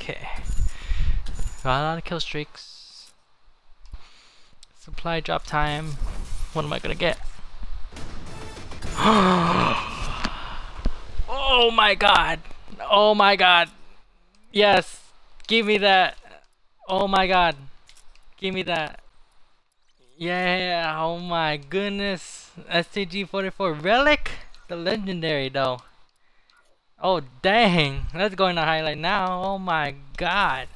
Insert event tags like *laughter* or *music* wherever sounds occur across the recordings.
Okay. A lot of kill streaks. Supply drop time. What am I gonna get? *gasps* oh my god! Oh my god! Yes! Give me that! Oh my god! Give me that! Yeah! Oh my goodness! STG-44 Relic? The legendary though. Oh dang! Let's go in the highlight now. Oh my god!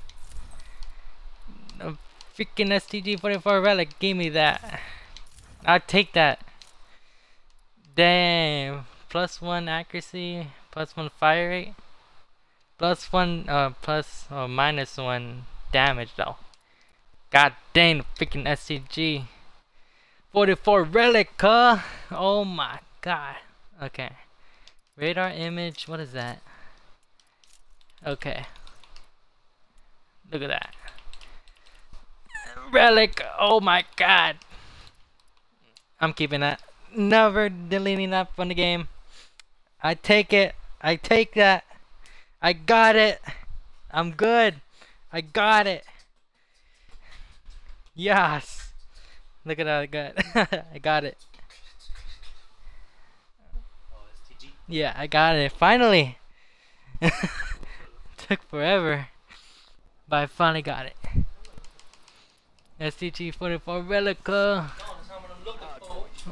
The freaking STG-44 Relic, give me that! I'll take that. Damn. Plus one accuracy, plus one fire rate, plus one, uh, plus, uh, minus one damage though. God dang, freaking STG. 44 relic, huh? Oh my god. Okay. Radar image, what is that? Okay. Look at that. Relic, oh my god. I'm keeping that. Never deleting that from the game. I take it. I take that. I got it. I'm good. I got it. Yes. Look at that. I got. *laughs* I got it. Yeah, I got it. Finally. *laughs* Took forever, but I finally got it. STG 44 Relica.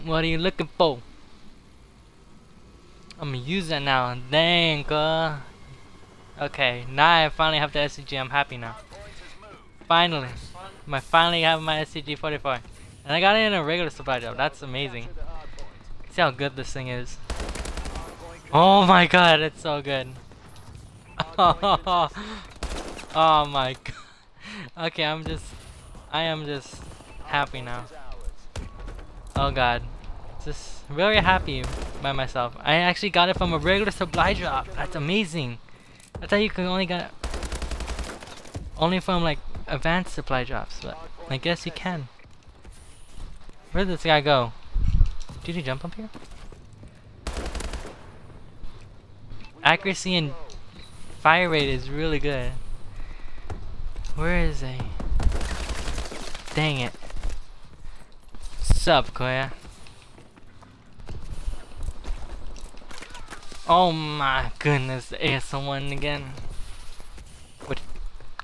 What are you looking for? I'm gonna use that now. Dang, uh. Okay, now I finally have the STG. I'm happy now. Finally. I finally have my STG 44. And I got it in a regular supply drop. That's amazing. See how good this thing is. Oh my god, it's so good. *laughs* oh my *laughs* god. Okay, I'm just... I am just happy now. Oh god. Just very happy by myself. I actually got it from a regular supply drop. That's amazing. I thought you could only get it only from like advanced supply drops, but I guess you can. Where did this guy go? Did he jump up here? Accuracy and fire rate is really good. Where is he? Dang it. Sup, Koya? Oh my goodness, the AS1 again. What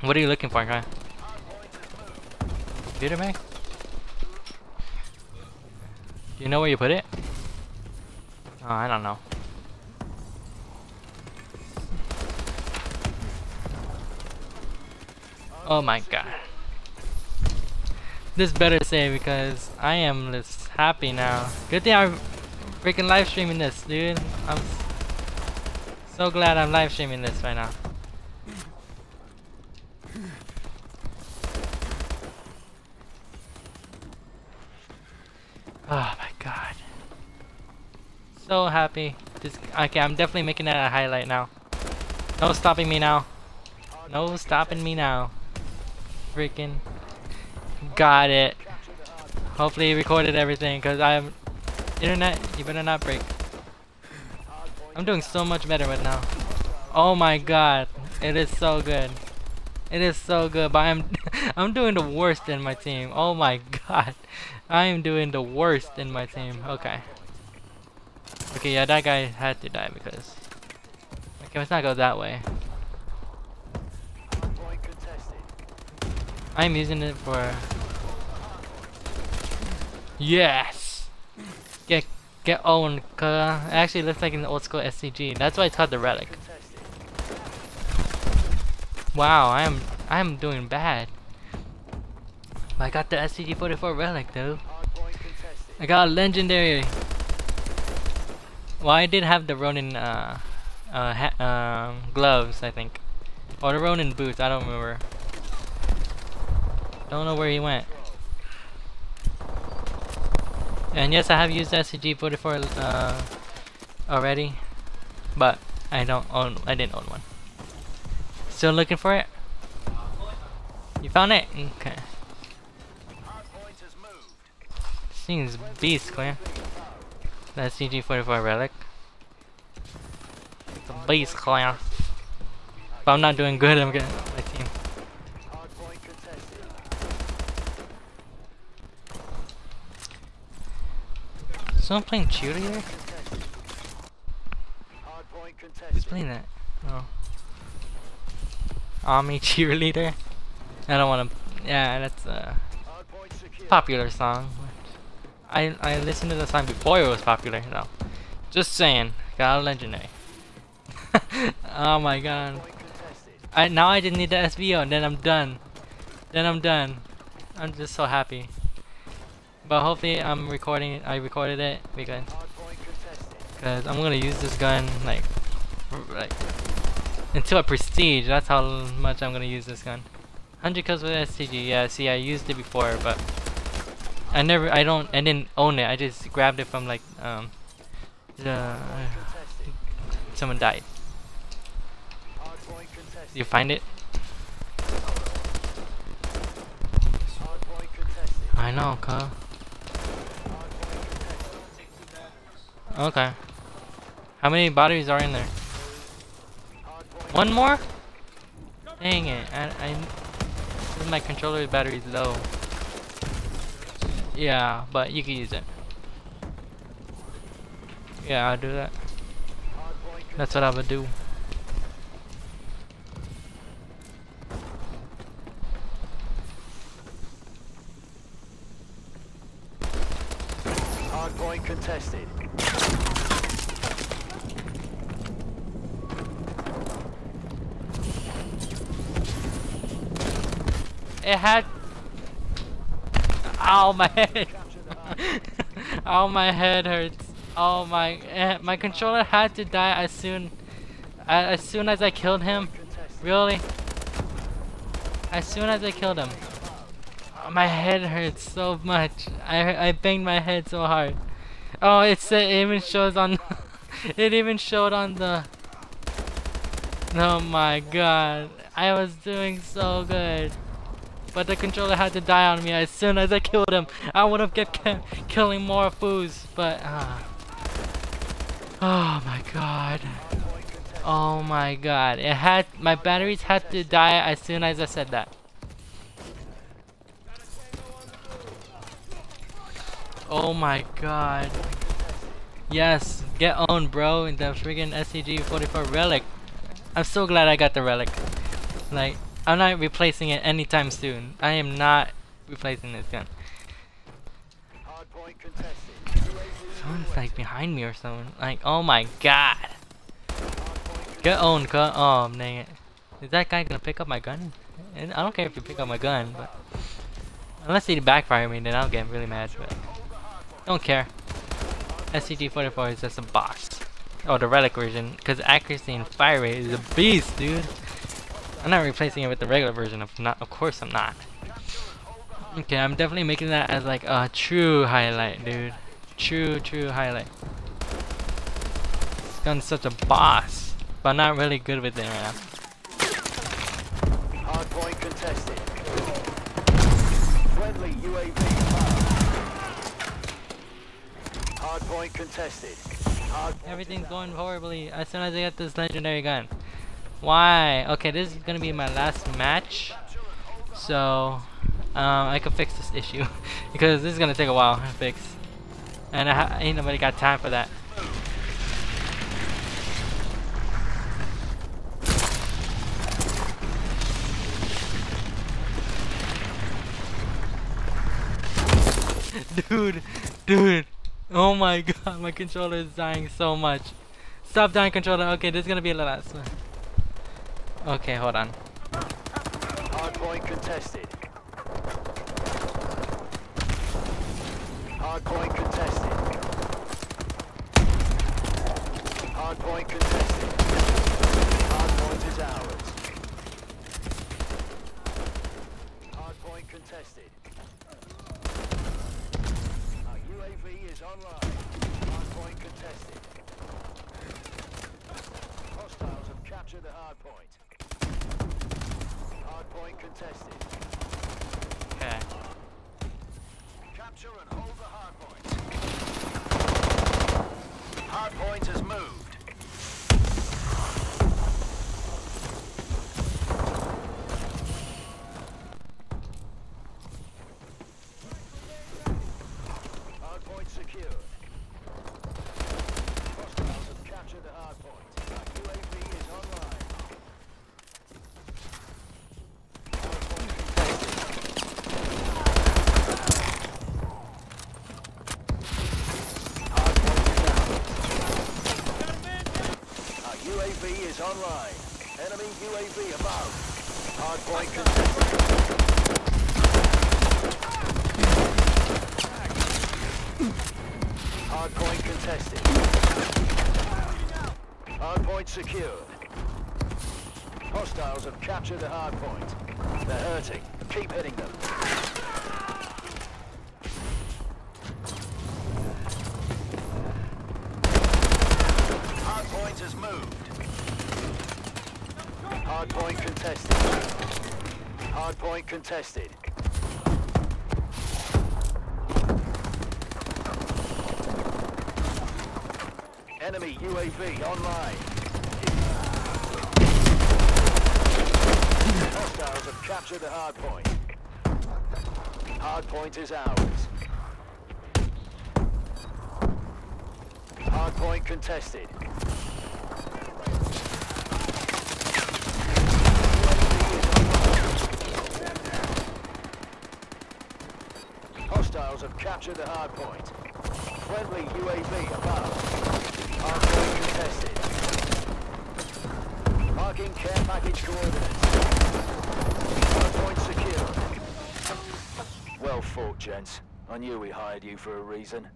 what are you looking for, guy? Computer mag? You know where you put it? Oh, I don't know. Oh my god. This better say because I am just happy now. Good thing I'm freaking live streaming this, dude. I'm so glad I'm live streaming this right now. Oh my god. So happy. Just okay, I'm definitely making that a highlight now. No stopping me now. No stopping me now. Freaking got it. Hopefully he recorded everything because I have internet, you better not break. I'm doing so much better right now. Oh my god. It is so good. It is so good, but I'm *laughs* I'm doing the worst in my team. Oh my god. I am doing the worst in my team. Okay. Okay, yeah, that guy had to die because Okay, let's not go that way. I'm using it for Yes! Get get owned, cause actually looks like an old school STG. That's why it's called the relic. Wow, I am I am doing bad. I got the STG-44 relic though. I got a legendary. Well, I did have the Ronin uh, uh, um, gloves, I think, or the Ronin boots. I don't remember. Don't know where he went. And yes, I have used STG-44 uh, already, but I don't own. I didn't own one. Still looking for it? You found it? Okay. This thing is beast, Claire. That STG-44 relic. It's a beast, Claire. If I'm not doing good, I'm gonna like Someone playing? Hardpoint Who's playing that? Oh. Army *laughs* cheerleader? I don't wanna yeah, that's a popular song. I I listened to the song before it was popular, no. Just saying, got a legendary. *laughs* oh my god. I now I just need the SVO and then I'm done. Then I'm done. I'm just so happy. But hopefully I'm recording. I recorded it because Hardpoint cause I'm gonna use this gun like like until a prestige. That's how much I'm gonna use this gun. 100 kills with STG. Yeah, see I used it before, but I never. I don't. I didn't own it. I just grabbed it from like um the someone died. You find it? I know, cuz. Hardpoint contested. Okay. How many batteries are in there? One more? Dang it. I, I my controller battery is low. Yeah, but you can use it. Yeah, I'll do that. That's what I would do. Hardpoint contested. It had. Ow, my head. *laughs* Ow, my head hurts. Oh my, eh, my controller had to die as soon, a- as soon as I killed him. Really? As soon as I killed him. Oh, my head hurts so much. I I banged my head so hard. Oh, it's it even shows on. *laughs* it even showed on the. Oh my god! I was doing so good, but the controller had to die on me as soon as I killed him. I would have kept ki- killing more foos, but. ah. Oh my god. Oh my god. It had my batteries had to die as soon as I said that. Oh my god. Yes, get on bro in the friggin' STG 44 relic. I'm so glad I got the relic. Like, I'm not replacing it anytime soon. I am not replacing this gun. Someone's like behind me or something. Like, oh my god. Get owned, cut. Oh, dang it. Is that guy gonna pick up my gun? I don't care if you pick up my gun, but unless he backfire me, then I'll get really mad. But don't care. STG-44 is just a boss. Oh, the relic version, because accuracy and fire rate is a beast, dude. I'm not replacing it with the regular version. Of not, of course I'm not. Okay, I'm definitely making that as like a true highlight, dude. True, true highlight. This gun's such a boss, but I'm not really good with it right now. Hardpoint contested. Friendly UAV. Hardpoint contested. Hardpoint Everything's going horribly as soon as I get this legendary gun. Why? Okay, this is gonna be my last match. So, um, I can fix this issue. *laughs* because this is gonna take a while to fix. And I ain't nobody got time for that. *laughs* dude, dude. Oh my *laughs* god, my controller is dying so much. Stop dying, controller. Okay, this is gonna be the last one. Okay, hold on. Hardpoint contested. Hardpoint contested. Hardpoint contested. Hardpoint is ours. Hardpoint contested. Our UAV is online. Hardpoint contested. Hostiles have captured the hardpoint. Hardpoint contested. Okay. Capture and hold the hardpoint. Hardpoint has moved. Hardpoint secured. online. Enemy UAV above. Hardpoint contested. Hardpoint secured. Hostiles have captured the hardpoint. They're hurting. Keep hitting them. Hardpoint has moved. Hardpoint contested. Hardpoint contested. Enemy UAV online. Hostiles have captured the hardpoint. Hardpoint is ours. Hardpoint contested. Hostiles have captured the hardpoint. Friendly UAV above. Hardpoint contested. Marking care package coordinates. Hardpoint secure. Well fought, gents. I knew we hired you for a reason.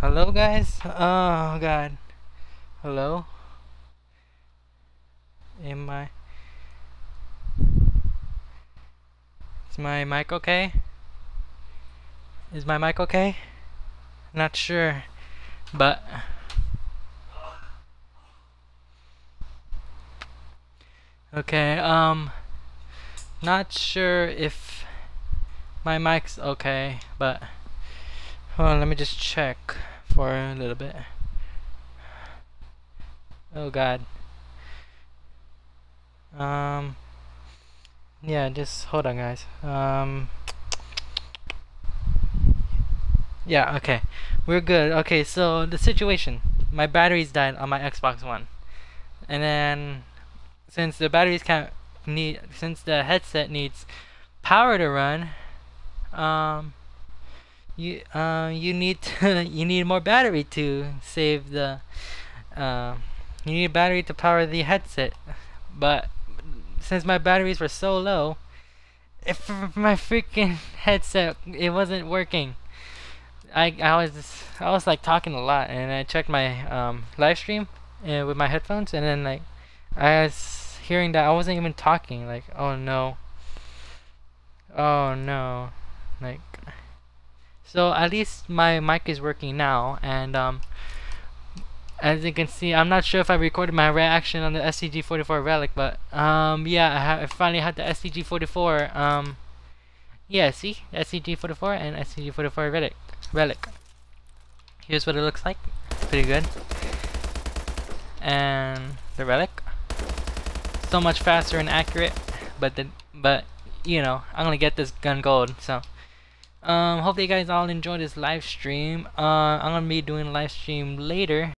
Hello guys? Oh god. Hello? Am I Is my mic okay? Is my mic okay? Not sure. But Okay, um not sure if my mic's okay, but Hold on, let me just check for a little bit. Oh god. Um Yeah, just hold on guys. Um Yeah, okay. We're good. Okay, so the situation. My batteries died on my Xbox One. And then since the batteries can't need since the headset needs power to run, um you uh, you need to, *laughs* you need more battery to save the uh, you need a battery to power the headset. But since my batteries were so low if *laughs* my freaking *laughs* headset it wasn't working. I, I was I was like talking a lot and I checked my um, live stream uh, with my headphones and then like I was hearing that I wasn't even talking like oh no. Oh no. Like so at least my mic is working now and um, as you can see I'm not sure if I recorded my reaction on the STG-44 Relic but um, yeah I, I finally had the STG-44 um, yeah see? STG-44 and STG-44 Relic Relic. Here's what it looks like. Pretty good. And the Relic. So much faster and accurate but the but you know I'm gonna get this gun gold so um hopefully you guys all enjoyed this live stream. Uh i'm gonna be doing live stream later